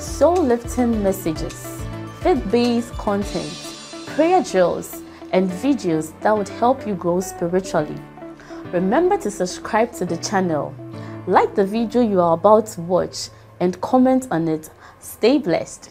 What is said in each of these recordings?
soul-lifting messages, faith-based content, prayer drills, and videos that would help you grow spiritually. Remember to subscribe to the channel, like the video you are about to watch, and comment on it. Stay blessed.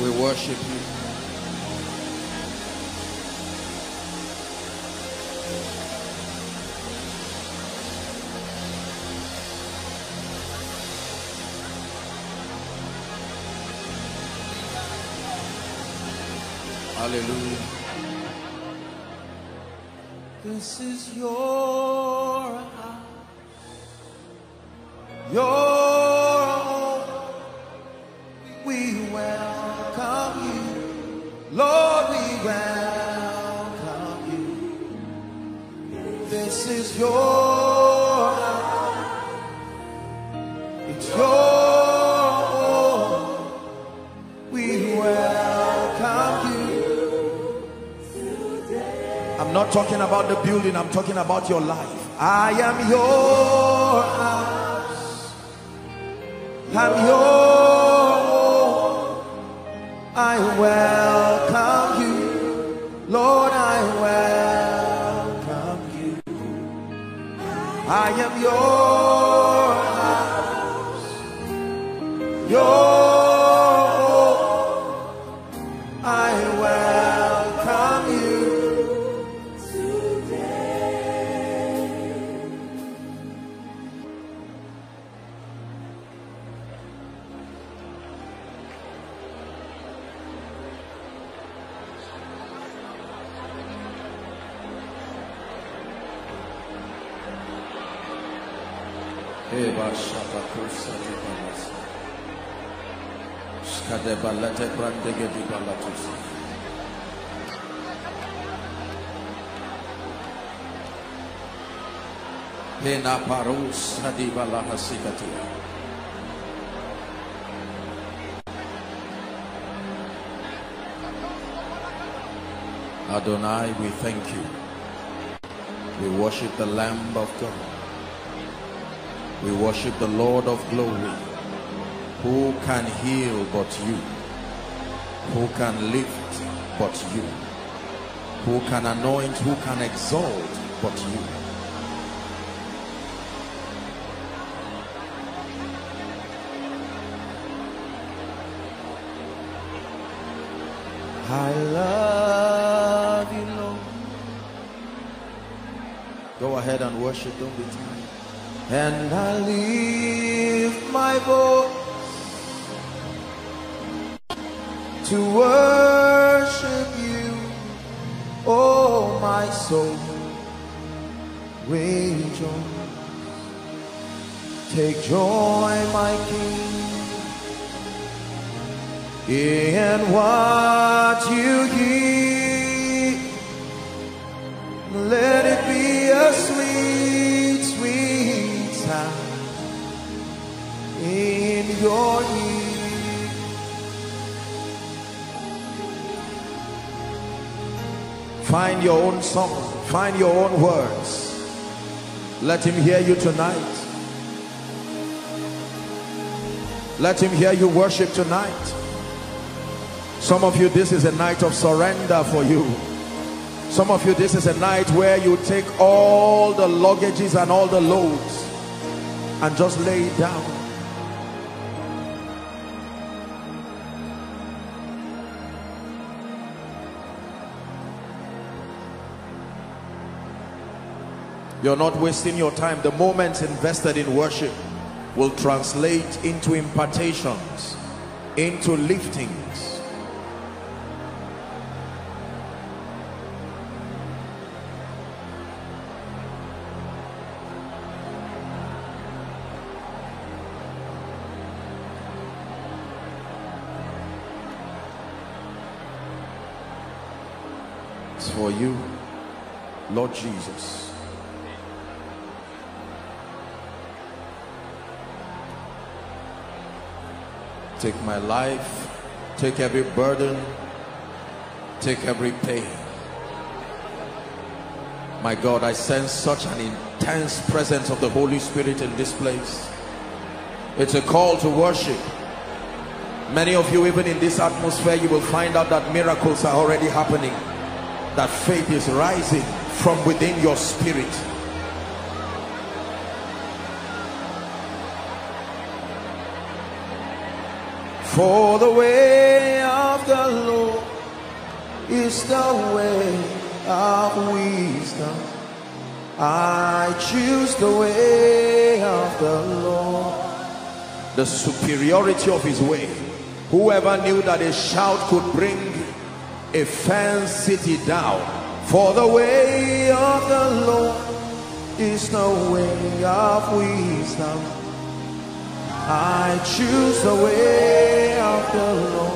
We worship you. Hallelujah. This is your not talking about the building, I'm talking about your life. I am your house. I'm your. I welcome you. Lord, I welcome you. I am your house. Your Skade balate brandege. Pena parus. Adonai, we thank you. We worship the Lamb of God. We worship the Lord of glory. Who can heal but you? Who can lift but you? Who can anoint? Who can exalt but you? I love you, Lord. Go ahead and worship, don't be tired. And I lift my voice to worship you, oh my soul. Rejoice. Take joy, my King, in what you hear. Let it be a sweet, sweet sound in your Find your own song, find your own words. Let him hear you tonight. Let him hear you worship tonight. Some of you, this is a night of surrender for you. Some of you, this is a night where you take all the luggages and all the loads and just lay it down. You're not wasting your time. The moments invested in worship will translate into impartations, into liftings. It's for you, Lord Jesus. Take my life, take every burden, take every pain. My God, I sense such an intense presence of the Holy Spirit in this place. It's a call to worship. Many of you, even in this atmosphere, you will find out that miracles are already happening. That faith is rising from within your spirit. For the way of the Lord is the way of wisdom. I choose the way of the Lord. The superiority of his way. Whoever knew that a shout could bring a fenced city down. For the way of the Lord is the way of wisdom. I choose the way of the Lord.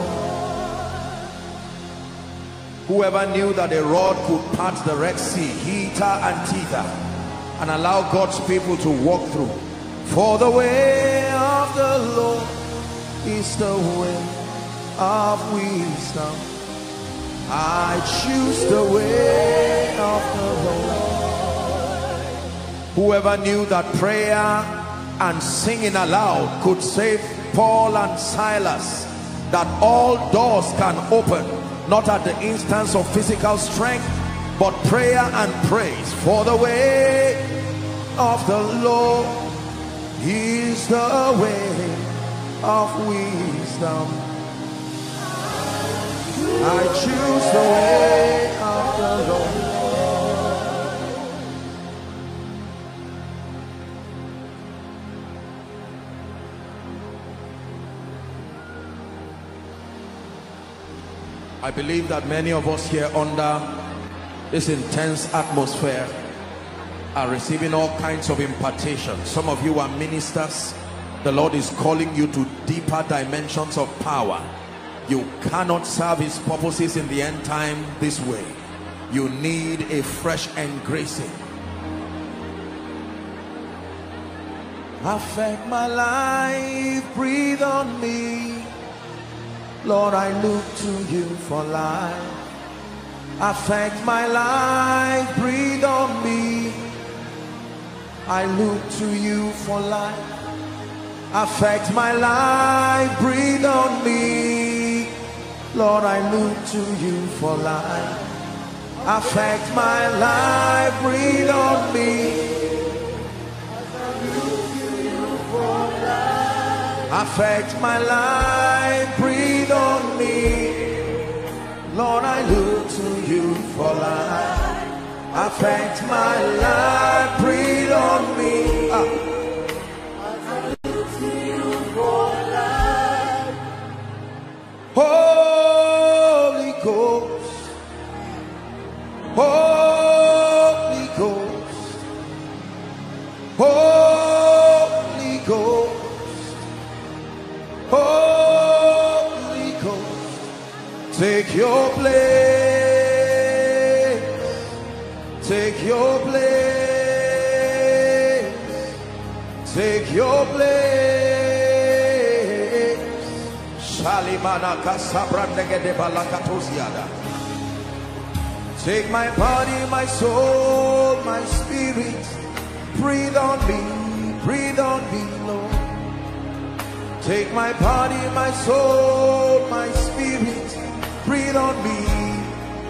Whoever knew that a rod could part the Red Sea, Heta and Titha, and allow God's people to walk through. For the way of the Lord is the way of wisdom. I choose the way of the Lord. Whoever knew that prayer and singing aloud could save Paul and Silas that all doors can open not at the instance of physical strength but prayer and praise for the way of the Lord. Is the way of wisdom. I choose the way of the Lord I believe that many of us here under this intense atmosphere are receiving all kinds of impartations. Some of you are ministers. The Lord is calling you to deeper dimensions of power. You cannot serve his purposes in the end time this way. You need a fresh engracing. Affect my life, breathe on me. Lord, I look to you for life. Affect my life, breathe on me. I look to you for life. Affect my life, breathe on me. Lord, I look to you for life. Affect my life, breathe on me. Affect my life, Lord, I look to you for life. I thank my life, breathe on me. Uh. Your place, take your place, take your place. Shalimana kasabrandege de balakatosiada. Take my body, my soul, my spirit. Breathe on me, breathe on me, Lord. Take my body, my soul, my spirit. Breathe on me.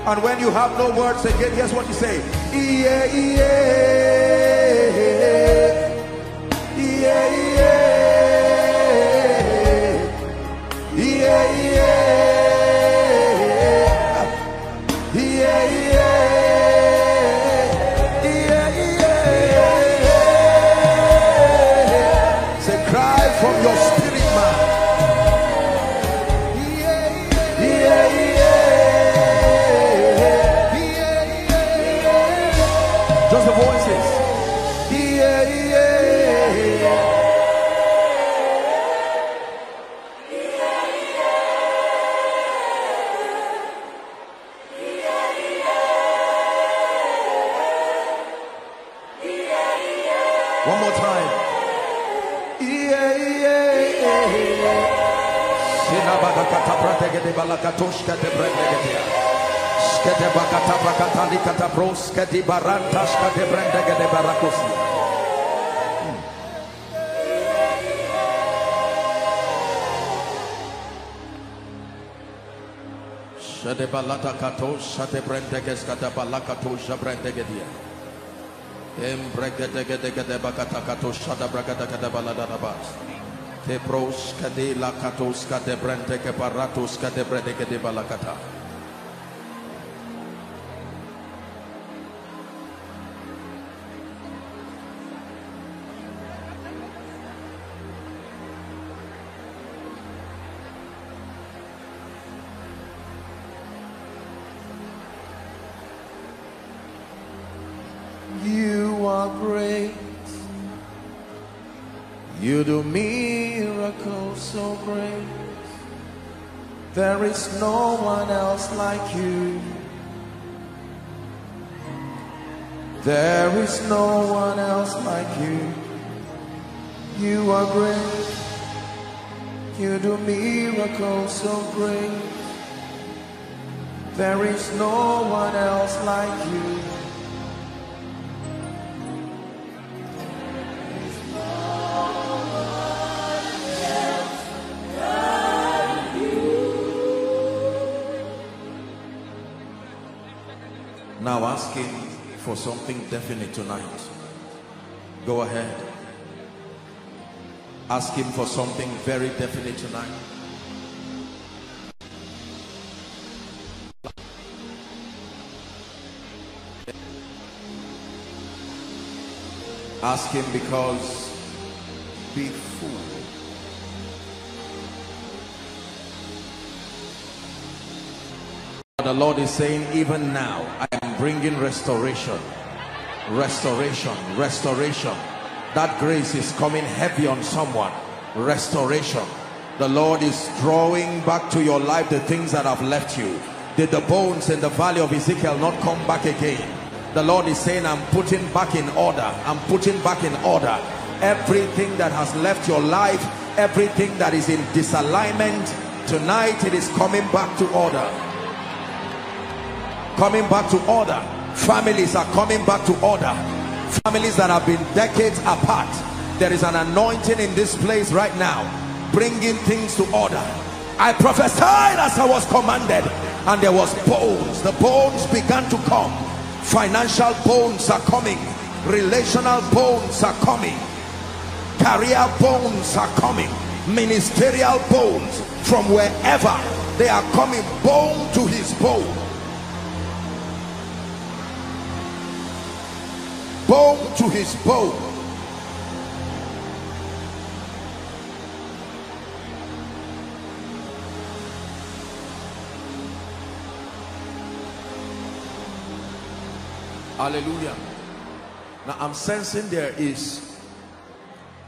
And when you have no words again, here's what you say. Yeah, yeah, gede balakatosh kate brende. Skete bakata bakata likata bros kete barantash kate brende gede barakosi. Shade balata kato shate brende ges kata balakato shabrende gede. Embregedegedegede bakatakato shada bragadagada baladadabas. Te pros kade la katos kade brente ke paratos kade bredegede balakata. Miracles so great. There is no one else like you. Now ask him for something definite tonight. Go ahead. Ask him for something very definite tonight. Ask him because be full. The Lord is saying, even now, I am bringing restoration, restoration, restoration. That grace is coming heavy on someone. Restoration. The Lord is drawing back to your life the things that have left you. Did the bones in the valley of Ezekiel not come back again? The Lord is saying, I'm putting back in order. I'm putting back in order everything that has left your life, everything that is in disalignment. Tonight it is coming back to order. Coming back to order. Families are coming back to order. Families that have been decades apart. There is an anointing in this place right now bringing things to order. I prophesied as i was commanded and there was bones. The bones began to come financial bones are coming. Relational bones are coming. Career bones are coming. Ministerial bones. From wherever they are coming bone to his bone. Bone to his bone. Hallelujah. Now I'm sensing there is,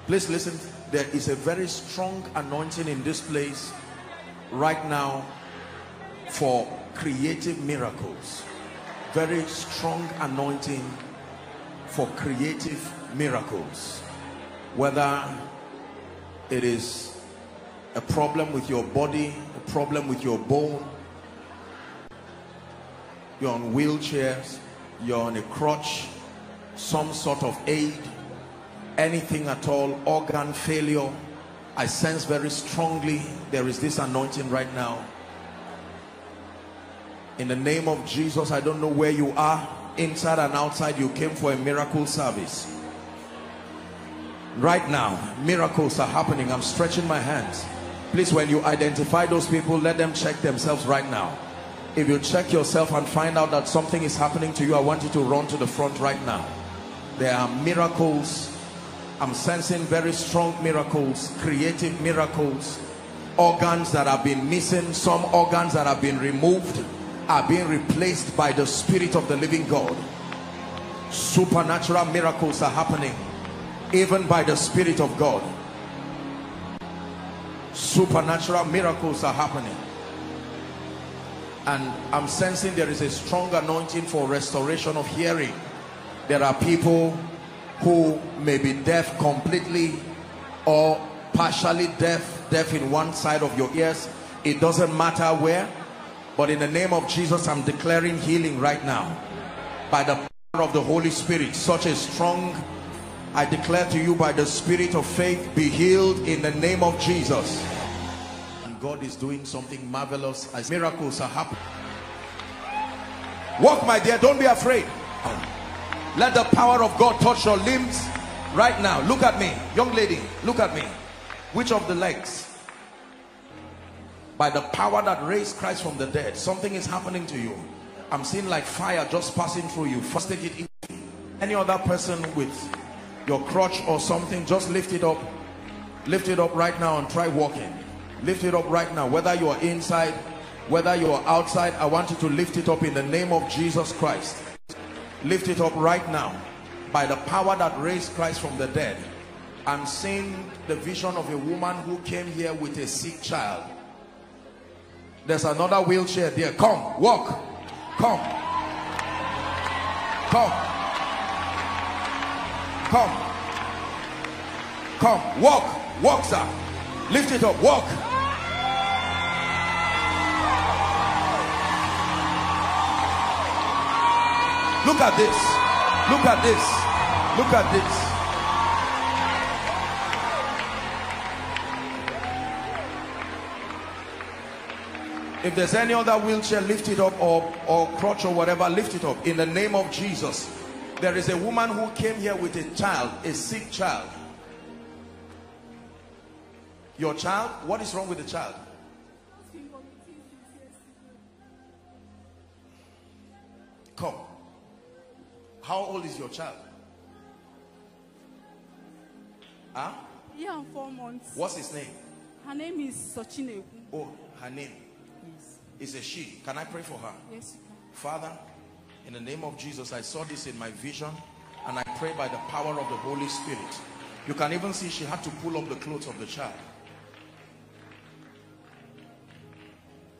please listen, there is a very strong anointing in this place right now for creative miracles. Very strong anointing for creative miracles. Whether it is a problem with your body, a problem with your bone, you're on wheelchairs, you're on a crutch, some sort of aid, anything at all, organ failure, I sense very strongly there is this anointing right now. In the name of Jesus, I don't know where you are, inside and outside, you came for a miracle service. Right now, miracles are happening. I'm stretching my hands. Please, when you identify those people, let them check themselves right now. If you check yourself and find out that something is happening to you, I want you to run to the front right now. There are miracles. I'm sensing very strong miracles, creative miracles, organs that have been missing, some organs that have been removed are being replaced by the Spirit of the living God. Supernatural miracles are happening even by the Spirit of God. Supernatural miracles are happening and I'm sensing there is a strong anointing for restoration of hearing. There are people who may be deaf completely or partially deaf, deaf in one side of your ears. It doesn't matter where, but in the name of Jesus, I'm declaring healing right now by the power of the Holy Spirit. Such a strong, I declare to you by the spirit of faith, be healed in the name of Jesus. God is doing something marvelous as miracles are happening. Walk, my dear, don't be afraid. Let the power of God touch your limbs right now. Look at me, young lady, look at me. Which of the legs? By the power that raised Christ from the dead, something is happening to you. I'm seeing like fire just passing through you. First take it easy. Any other person with your crutch or something, just lift it up. Lift it up right now and try walking lift it up right now whether you are inside whether you are outside i want you to lift it up in the name of jesus christ. Lift it up right now by the power that raised christ from the dead i'm seeing the vision of a woman who came here with a sick child. There's another wheelchair there. Come walk. Come. Come. Come. Come walk. Walk sir lift it up walk Look at this. Look at this. Look at this. If there's any other wheelchair, lift it up or, or crutch or whatever, lift it up. In the name of Jesus. There is a woman who came here with a child, a sick child. Your child, what is wrong with the child? Come. How old is your child? Huh? Yeah, four months. What's his name? Her name is Sochineku. Oh, her name Yes. is a she. Can I pray for her? Yes, you can. Father, in the name of Jesus, I saw this in my vision and I pray by the power of the Holy Spirit. You can even see she had to pull up the clothes of the child.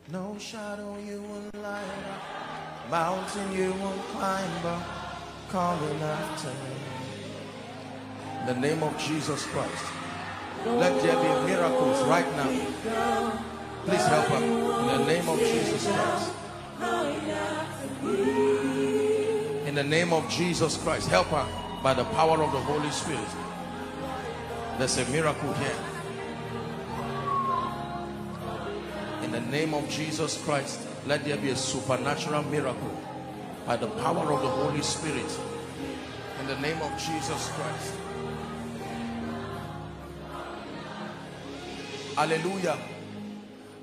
No shadow you won't light up, mountain you won't climb up, calling after me. In the name of Jesus Christ, let there be miracles right now. Please help her. In the name of Jesus Christ. In the name of Jesus Christ, help her by the power of the Holy Spirit. There's a miracle here. In the name of Jesus Christ, let there be a supernatural miracle by the power of the Holy Spirit. In the name of Jesus Christ. Hallelujah.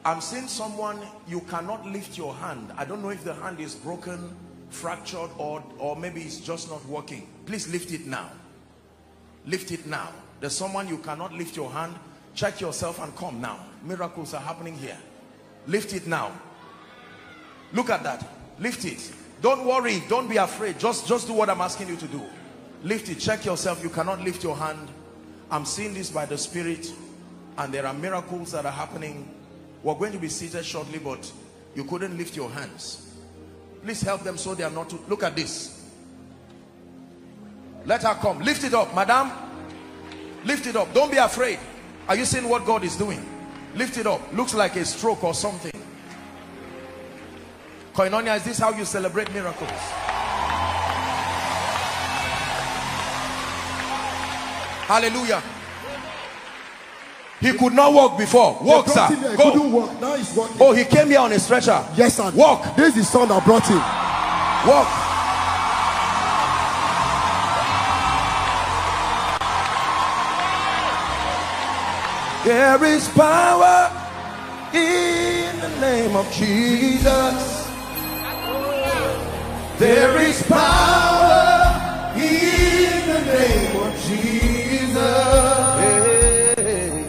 I'm seeing someone, you cannot lift your hand. I don't know if the hand is broken fractured or, or maybe it's just not working, please lift it now. Lift it now. There's someone you cannot lift your hand. Check yourself and come now. Miracles are happening here. Lift it now. Look at that. Lift it. Don't worry. Don't be afraid. Just, just do what I'm asking you to do. Lift it. Check yourself. You cannot lift your hand. I'm seeing this by the Spirit. And there are miracles that are happening. We're going to be seated shortly, but you couldn't lift your hands. Please help them so they are not to look at this. Let her come. Lift it up, madam. Lift it up. Don't be afraid. Are you seeing what God is doing? Lift it up. Looks like a stroke or something. Koinonia, is this how you celebrate miracles? Hallelujah. He could not walk before. Walk, sir. him he Go. walk. Now he's walking. Oh, he came here on a stretcher. Yes, sir. Walk. This is the son that brought him. Walk. There is power in the name of Jesus. There is power in the name of Jesus.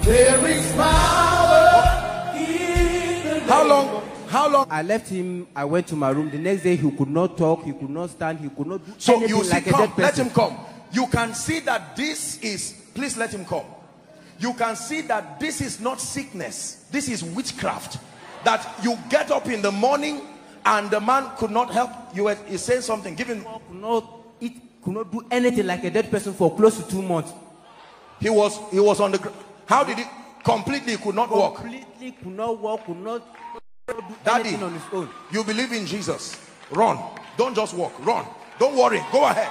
There is power in the How long? How long? I left him. I went to my room. The next day, he could not talk. He could not stand. He could not do So anything you see, like a come, dead let him come. You can see that this is, please let him come. You can see that this is not sickness. This is witchcraft. That you get up in the morning and the man could not help. You were he's saying something. Give him. Could not eat. Could not do anything like a dead person for close to two months. He was he was on the ground. How did he completely could not walk? Completely could not walk. Could not do Daddy, anything on his own. you believe in Jesus. Run. Don't just walk. Run. Don't worry. Go ahead.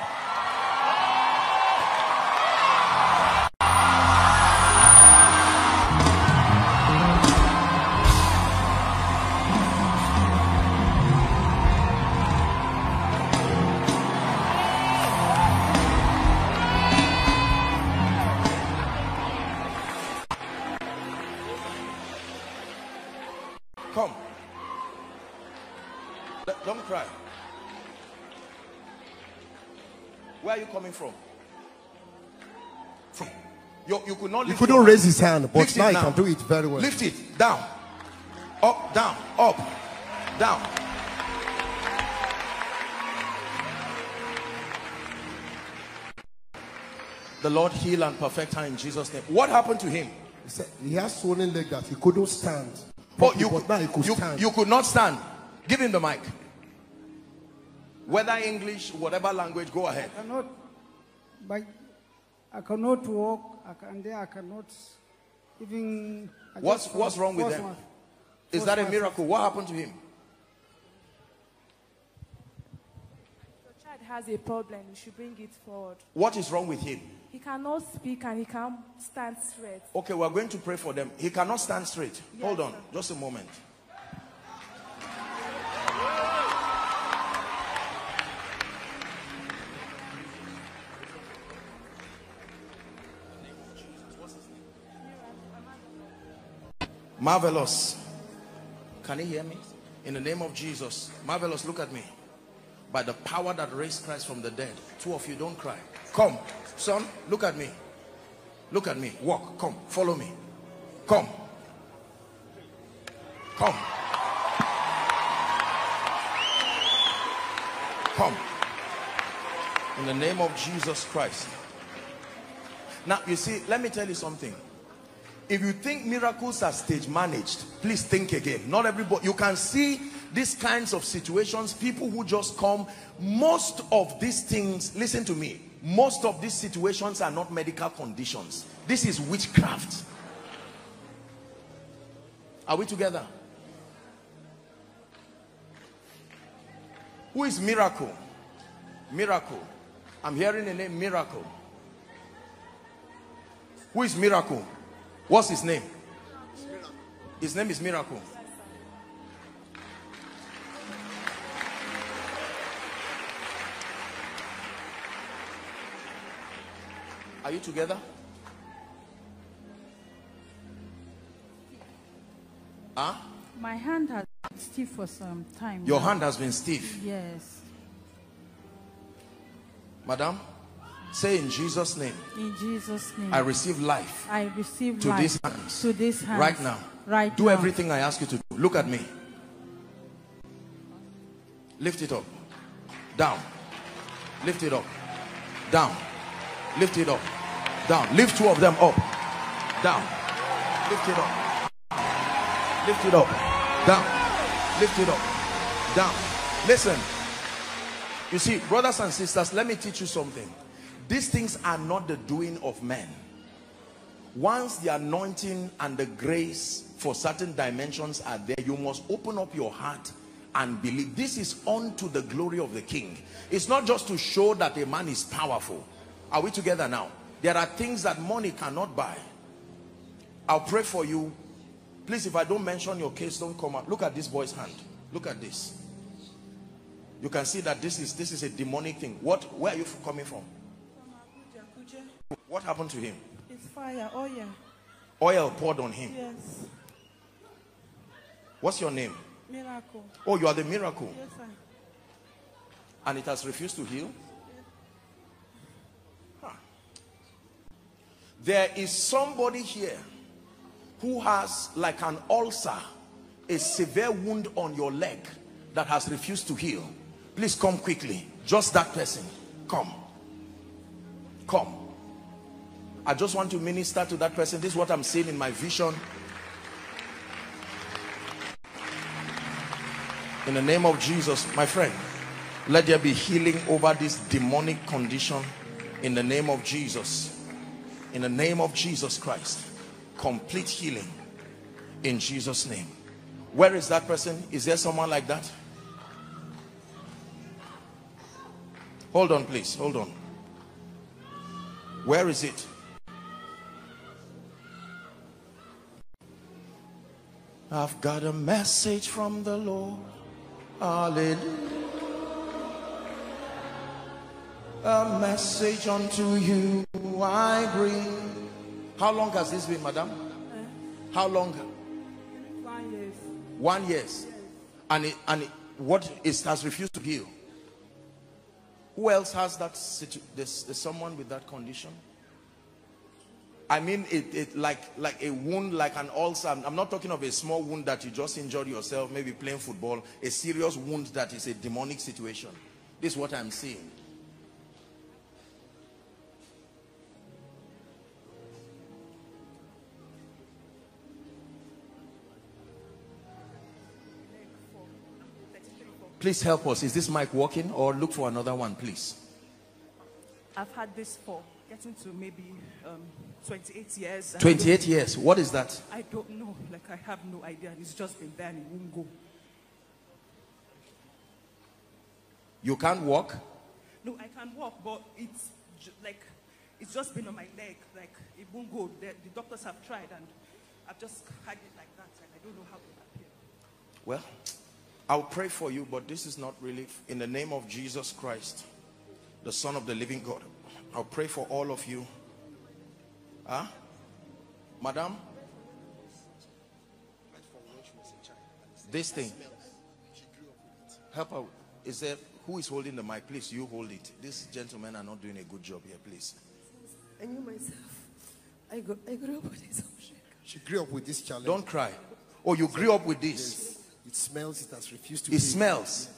From? From. You, you could not He lift couldn't your raise his hand, but Lift it now he can do it very well. Lift it down, up, down, up, down. The Lord heal and perfect her in Jesus' name. What happened to him? He said he has swollen leg that he couldn't stand. But, you, but now he could you, stand. you could not stand. Give him the mic. Whether English, whatever language, go ahead. cannot, but I cannot walk. I can, there I cannot even. I What's- just what's wrong with force them? my- Is that a miracle? What happened to him? Your child has a problem, you should bring it forward. What is wrong with him? He cannot speak and he can't stand straight. Okay, we're going to pray for them. He cannot stand straight. Yes, Hold on, sir. just a moment. Marvelous. Can you hear me? In the name of Jesus. Marvelous, look at me. By the power that raised Christ from the dead. Two of you, don't cry. Come, son, look at me. Look at me. Walk. Come. Follow me. Come. Come. Come. In the name of Jesus Christ. Now, you see, let me tell you something. If you think miracles are stage managed, please think again. Not everybody. You can see these kinds of situations, people who just come. Most of these things, listen to me, most of these situations are not medical conditions. This is witchcraft. Are we together? Who is miracle? Miracle. I'm hearing the name miracle. Who is miracle? What's his name? His name is Miracle. Are you together? Huh? My hand has been stiff for some time. Your now. hand has been stiff. Yes. Madam, say in Jesus' name, In Jesus' name. I receive life I receive to life these hands. to this hands Right now. Right Do now. everything I ask you to do. Look at me. Lift it up. Down. Lift it up. Down. Lift it up. Down. Lift two of them up. Down. Lift it up. Lift it up. Down. Lift it up. Down. Listen. You see, brothers and sisters, let me teach you something. These things are not the doing of men. Once the anointing and the grace for certain dimensions are there, you must open up your heart and believe. This is unto the glory of the king. It's not just to show that a man is powerful. Are we together now? There are things that money cannot buy. I'll pray for you. Please, if I don't mention your case, don't come out. Look at this boy's hand. Look at this. You can see that this is this is a demonic thing. What? Where are you coming from? What happened to him? It's fire. Oh oil. Oil poured on him. Yes. What's your name? Miracle. Oh, you are the miracle. Yes, sir. And it has refused to heal? Huh. There is somebody here who has like an ulcer, a severe wound on your leg that has refused to heal. Please come quickly. Just that person. Come. Come. I just want to minister to that person. This is what I'm seeing in my vision. In the name of Jesus, my friend, let there be healing over this demonic condition in the name of Jesus. In the name of Jesus Christ. Complete healing in Jesus' name. Where is that person? Is there someone like that? Hold on, please. Hold on. Where is it? I've got a message from the Lord. Hallelujah. A message unto you I bring. How long has this been, madam? Eh? How long? One years. One years. And it, and it, what is has refused to heal? Who else has that? Situ- there's, there's someone with that condition. I mean, it, it like like a wound, like an ulcer. I'm I'm not talking of a small wound that you just injured yourself, maybe playing football. A serious wound that is a demonic situation. This is what I'm seeing. Please help us. Is this mic working or look for another one, please? I've had this for getting to maybe um, 28 years. 28 years. What is that? I don't know. Like, I have no idea. It's just been there and it won't go. You can't walk? No, I can walk, but it's like, it's just been on my leg. Like, it won't go. The, the doctors have tried and I've just had it like that and I don't know how it appeared. Well, I'll pray for you, but this is not relief. In the name of Jesus Christ, the Son of the living God, I'll pray for all of you. Huh? Madam? This thing. Help her. Is there, who is holding the mic? Please, you hold it. These gentlemen are not doing a good job here, please. I knew myself. I, go, I grew up with this object. She grew up with this challenge. Don't cry. Oh, you grew up with this. It smells. It has refused to. It heal. smells.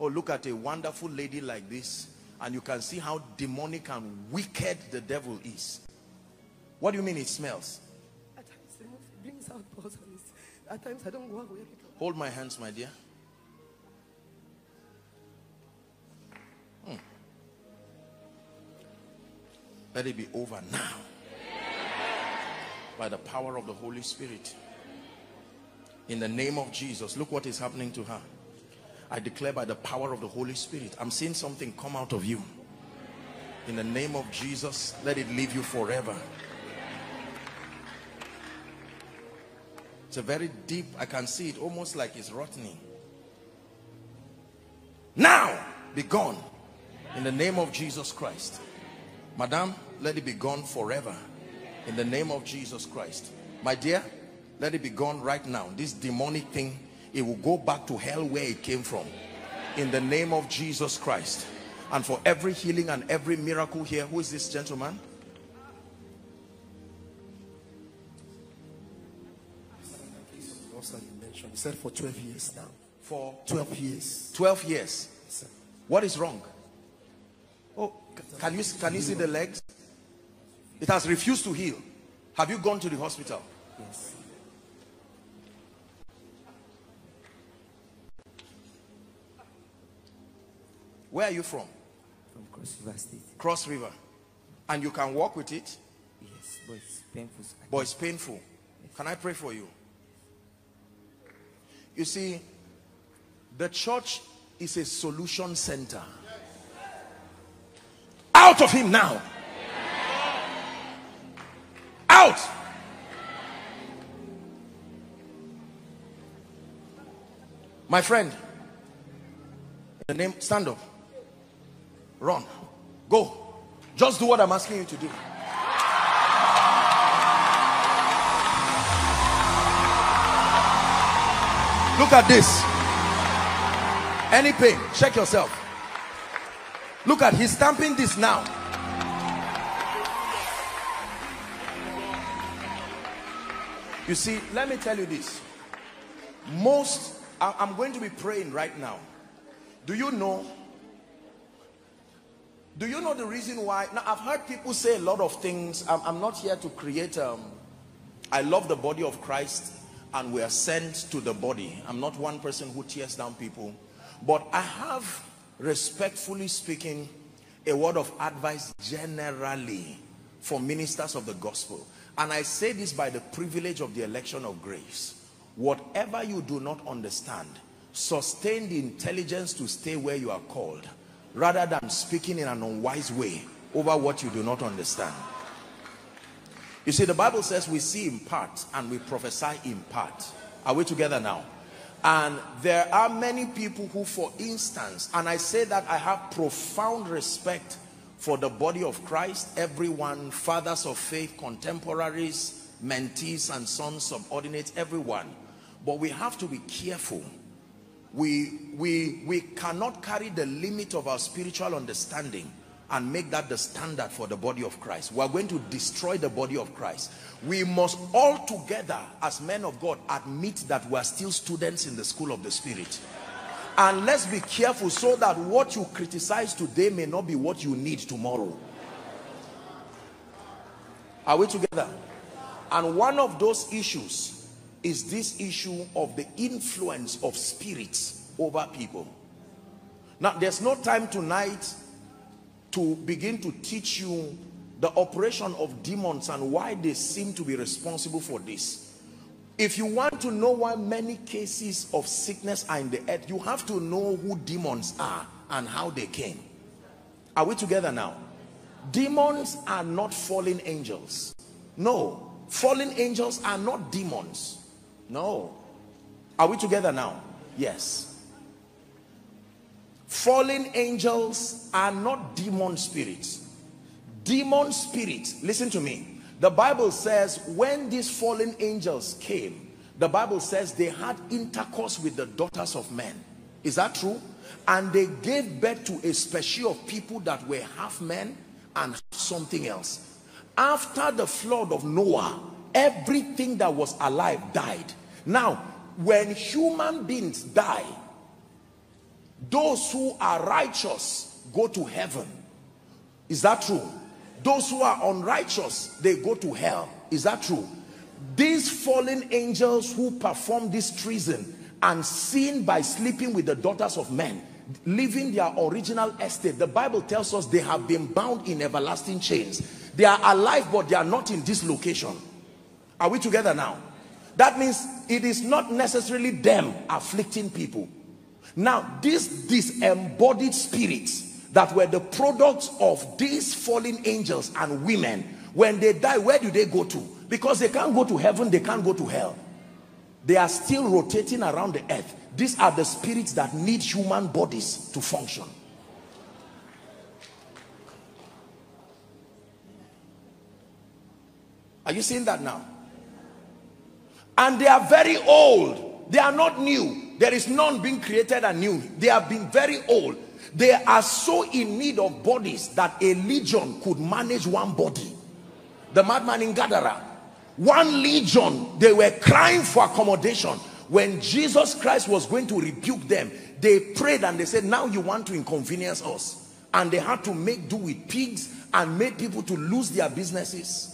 Oh, look at a wonderful lady like this, and you can see how demonic and wicked the devil is. What do you mean it smells? At times, mouth brings out pores on it. At times, I don't go where. Hold my hands, my dear. Hmm. Let it be over now. By the power of the Holy Spirit. In the name of Jesus. Look what is happening to her. I declare by the power of the Holy Spirit. I'm seeing something come out of you. In the name of Jesus, let it leave you forever. It's a very deep, I can see it almost like it's rotting. Now, be gone. In the name of Jesus Christ. Madam, let it be gone forever. In the name of Jesus Christ. My dear, let it be gone right now. This demonic thing, it will go back to hell where it came from. In the name of Jesus Christ. and for every healing and every miracle here. Who is this gentleman? Also, you mentioned, you said for 12 years now. For 12 years. 12 years. What is wrong? Oh, can you can you see the legs? It has refused to heal. Have you gone to the hospital? Yes. Where are you from? From Cross River State. Cross River. And you can walk with it, Yes, but it's painful. but it's painful. Can I pray for you? You see, the church is a solution center. Out of him now. Out. My friend, the name, stand up. Run. Go. Just do what I'm asking you to do. Look at this. Any pain, check yourself. Look at, he's stamping this now. You see, let me tell you this. Most, I'm going to be praying right now. Do you know? Do you know the reason why? Now, I've heard people say a lot of things. I'm, I'm not here to create, um, I love the body of Christ and we are sent to the body. I'm not one person who tears down people. But I have, respectfully speaking, a word of advice generally for ministers of the gospel. And I say this by the privilege of the election of grace. Whatever you do not understand, sustain the intelligence to stay where you are called rather than speaking in an unwise way over what you do not understand. You see, the Bible says we see in part and we prophesy in part. Are we together now? And there are many people who, for instance, and I say that I have profound respect for the body of Christ, everyone, fathers of faith, contemporaries, mentees and sons, subordinates, everyone. But we have to be careful. We, we, we cannot carry the limit of our spiritual understanding and make that the standard for the body of Christ. We are going to destroy the body of Christ. We must all together as men of God admit that we are still students in the school of the spirit. And let's be careful so that what you criticize today may not be what you need tomorrow. Are we together? And one of those issues is this issue of the influence of spirits over people. Now, there's no time tonight to begin to teach you the operation of demons and why they seem to be responsible for this. If you want to know why many cases of sickness are in the earth, you have to know who demons are and how they came. Are we together now? Demons are not fallen angels. No. Fallen angels are not demons. No. Are we together now? Yes. Fallen angels are not demon spirits. Demon spirits, listen to me. The Bible says when these fallen angels came, the Bible says they had intercourse with the daughters of men. Is that true? And they gave birth to a species of people that were half men and half something else. After the flood of Noah, everything that was alive died. Now, when human beings die, those who are righteous go to heaven. Is that true? Those who are unrighteous, they go to hell. Is that true? These fallen angels who perform this treason and sin by sleeping with the daughters of men, leaving their original estate, the Bible tells us they have been bound in everlasting chains. They are alive, but they are not in this location. Are we together now? That means it is not necessarily them afflicting people. Now, these disembodied spirits that were the products of these fallen angels and women, when they die, where do they go to? Because they can't go to heaven, they can't go to hell. They are still rotating around the earth. These are the spirits that need human bodies to function. Are you seeing that now? And they are very old. They are not new. There is none being created and new. They have been very old. They are so in need of bodies that a legion could manage one body. The madman in Gadara. One legion, they were crying for accommodation. When Jesus Christ was going to rebuke them, they prayed and they said, now you want to inconvenience us. And they had to make do with pigs and made people to lose their businesses.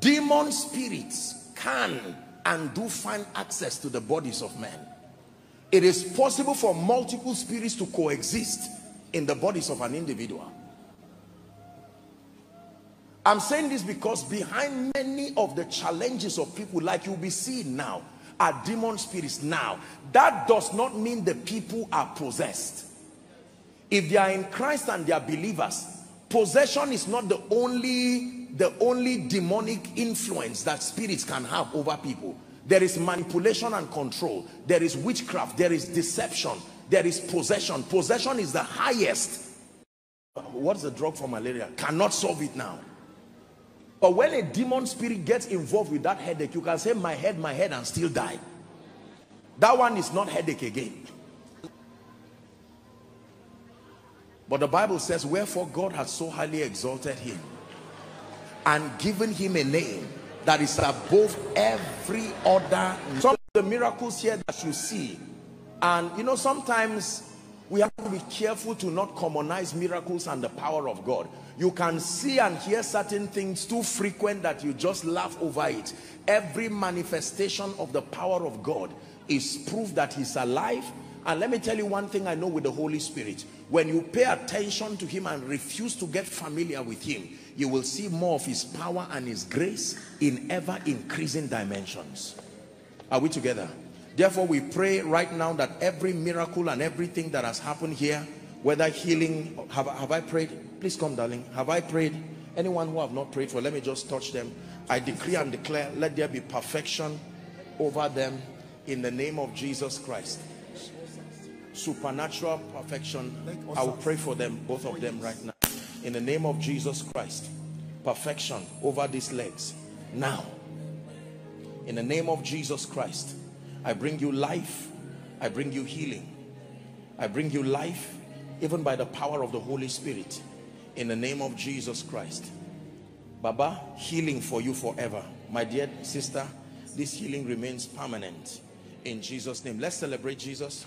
Demon spirits can and do find access to the bodies of men. It is possible for multiple spirits to coexist in the bodies of an individual. I'm saying this because behind many of the challenges of people like you'll be seeing now are demon spirits now. That does not mean the people are possessed. If they are in Christ and they are believers, possession is not the only the only demonic influence that spirits can have over people. There is manipulation and control. There is witchcraft. There is deception. There is possession. Possession is the highest. What's the drug for malaria? Cannot solve it now. But when a demon spirit gets involved with that headache you can say my head my head and still die. That one is not headache again. But the bible says wherefore god has so highly exalted him and given him a name that is above every other some of the miracles here that you see and you know sometimes we have to be careful to not commonize miracles and the power of God. You can see and hear certain things too frequent that you just laugh over it. Every manifestation of the power of God is proof that he's alive. And let me tell you one thing I know with the Holy Spirit. When you pay attention to him and refuse to get familiar with him you will see more of his power and his grace in ever increasing dimensions. Are we together? Therefore we pray right now that every miracle and everything that has happened here whether healing have, have i prayed? Please come darling. Have i prayed? Anyone who have not prayed for let me just touch them. I decree and declare let there be perfection over them in the name of jesus christ. Supernatural perfection. I will pray for them both of them right now in the name of Jesus Christ perfection over these legs. Now in the name of Jesus Christ I bring you life. I bring you healing. I bring you life even by the power of the Holy Spirit in the name of Jesus Christ. Baba healing for you forever. My dear sister this healing remains permanent. In Jesus name let's celebrate Jesus